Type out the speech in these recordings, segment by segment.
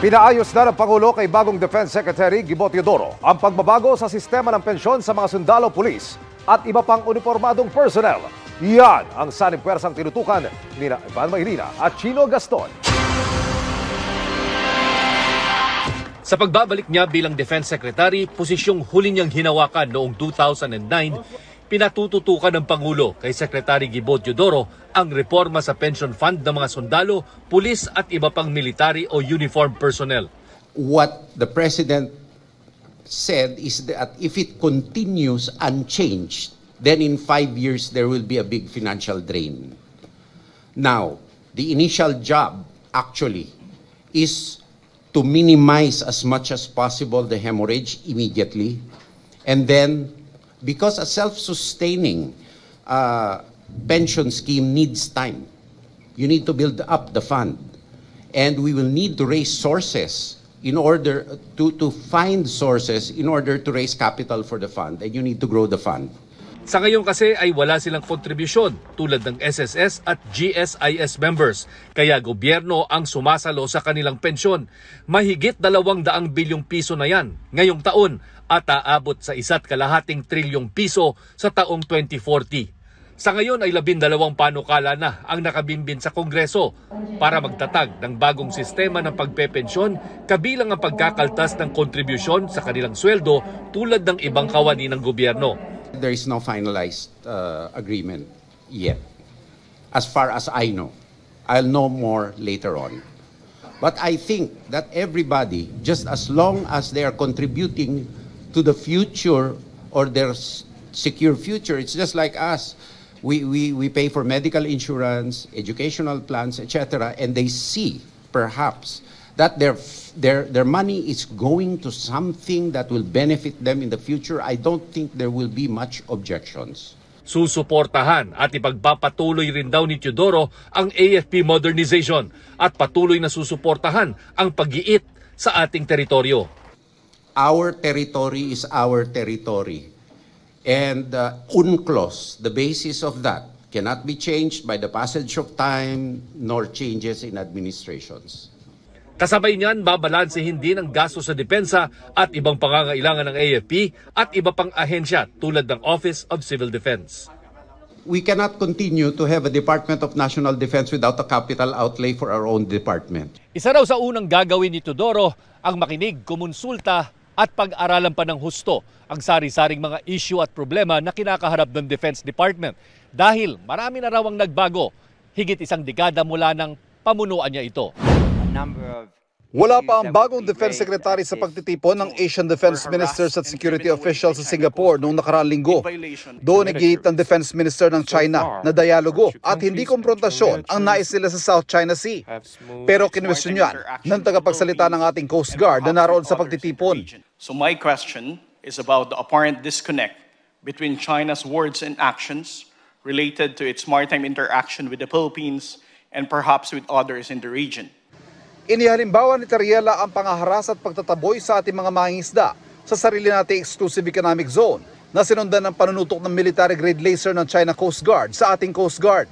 Pinaayos na ng Pangulo kay bagong Defense Secretary Gibot Teodoro ang pagbabago sa sistema ng pensyon sa mga sundalo, pulis at iba pang uniformadong personnel. Yan ang sanib pwersang tinutukan ni Ivan Mayrina at Chino Gaston. Sa pagbabalik niya bilang Defense Secretary, posisyong huli niyang hinawakan noong 2009, pinatututukan ng Pangulo kay Secretary Gibo Teodoro ang reforma sa pension fund ng mga sundalo, pulis at iba pang military o uniform personnel. what the president said is that if it continues unchanged, then in five years there will be a big financial drain. Now, the initial job actually is to minimize as much as possible the hemorrhage immediately. And then, because a self-sustaining uh, pension scheme needs time, you need to build up the fund. And we will need to raise sources in order to, to find sources in order to raise capital for the fund. And you need to grow the fund. Sa ngayon kasi ay wala silang kontribusyon tulad ng SSS at GSIS members. Kaya gobyerno ang sumasalo sa kanilang pensyon. Mahigit dalawang daang bilyong piso na yan ngayong taon at aabot sa isa't kalahating trilyong piso sa taong 2040. Sa ngayon ay labindalawang panukala na ang nakabimbin sa Kongreso para magtatag ng bagong sistema ng pagpepensyon kabilang ang pagkakaltas ng kontribusyon sa kanilang sweldo tulad ng ibang kawani ng gobyerno. There is no finalized uh, agreement yet, as far as I know. I'll know more later on. But I think that everybody, just as long as they are contributing to the future or their secure future, it's just like us. We, we, we pay for medical insurance, educational plans, etc., and they see, perhaps, that their, their, their money is going to something that will benefit them in the future, I don't think there will be much objections. Susuportahan at ipagpapatuloy rin daw ni Teodoro ang AFP modernization at patuloy na susuportahan ang pag-iit sa ating teritoryo. Our territory is our territory. And uh, UNCLOS, the basis of that, cannot be changed by the passage of time nor changes in administrations. Kasabay niyan, babalansehin din ang gasto sa depensa at ibang pangangailangan ng AFP at iba pang ahensya tulad ng Office of Civil Defense. We cannot continue to have a Department of National Defense without a capital outlay for our own department. Isa raw sa unang gagawin ni Teodoro ang makinig, kumonsulta at pag-aralan pa ng husto ang sari-saring mga issue at problema na kinakaharap ng Defense Department. Dahil marami na raw ang nagbago, higit isang dekada mula ng pamunuan niya ito. Wala pa ang bagong Defense Secretary sa pagtitipon ng Asian Defense Ministers at Security Officials sa Singapore noong nakaraang linggo. Doon nagihit ng Defense Minister ng China na dialogo at hindi konfrontasyon ang nais nila sa South China Sea. Pero kinwestiyon yan ng tagapagsalita ng ating Coast Guard na naroon sa pagtitipon. So my question is about the apparent disconnect between China's words and actions related to its maritime interaction with the Philippines and perhaps with others in the region. Inihalimbawa ni Tariela ang pangaharas at pagtataboy sa ating mga mangingisda sa sarili nating exclusive economic zone na sinundan ng panunutok ng military grade laser ng China Coast Guard sa ating Coast Guard.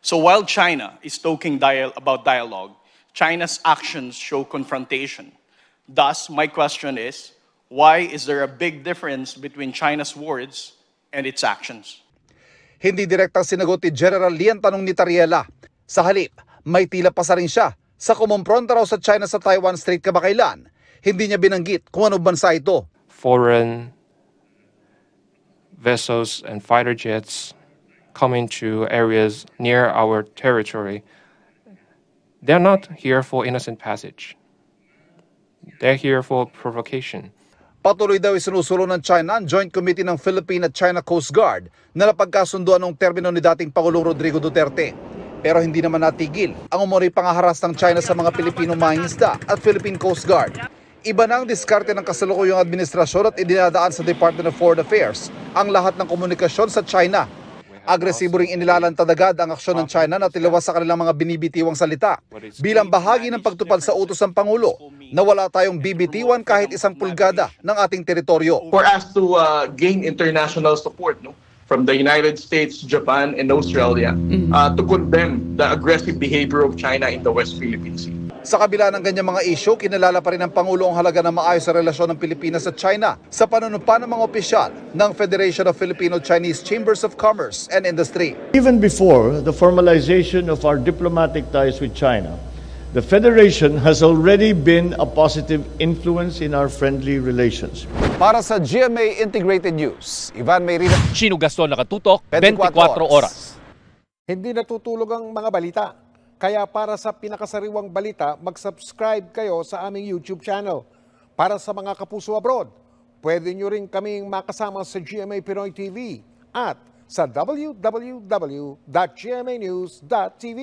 So while China is talking dial- about dialogue, China's actions show confrontation. Thus, my question is, why is there a big difference between China's words and its actions? Hindi direktang sinagot ni General Lee ang tanong ni Tariela. Sa halip, may tila pa sa rin siya sa kumumpronta raw sa China sa Taiwan Strait kamakailan. Hindi niya binanggit kung ano bansa ito. foreign vessels and fighter jets coming to areas near our territory, they're not here for innocent passage. They're here for provocation. Patuloy daw isinusulong ng China ang Joint Committee ng Philippine at China Coast Guard na napagkasunduan ng termino ni dating Pangulong Rodrigo Duterte. Pero hindi naman natigil ang umuri pangaharas ng China sa mga Pilipino mangingisda at Philippine Coast Guard. Iba na ang diskarte ng kasalukuyang administrasyon at idinadaan sa Department of Foreign Affairs ang lahat ng komunikasyon sa China. Agresibo ring inilalantad agad ang aksyon ng China na tiliwas sa kanilang mga binibitiwang salita bilang bahagi ng pagtupad sa utos ng Pangulo na wala tayong bibitiwan kahit isang pulgada ng ating teritoryo. for us to uh, gain international support no, from the United States, Japan, and Australia uh, to condemn the aggressive behavior of China in the West Philippine Sea. Sa kabila ng ganyang mga isyo, kinalala pa rin ng Pangulo ang halaga ng maayos sa relasyon ng Pilipinas at China sa panunumpa ng mga opisyal ng Federation of Filipino-Chinese Chambers of Commerce and Industry. Even before the formalization of our diplomatic ties with China, the Federation has already been a positive influence in our friendly relations. Para sa GMA Integrated News, Ivan Mayrina, Chino Gaston nakatutok 24 24 oras. Hindi natutulog ang mga balita. Kaya para sa pinakasariwang balita, mag-subscribe kayo sa aming YouTube channel. Para sa mga kapuso abroad, pwede nyo rin kaming makasama sa GMA Pinoy TV at sa www.gmanews.tv.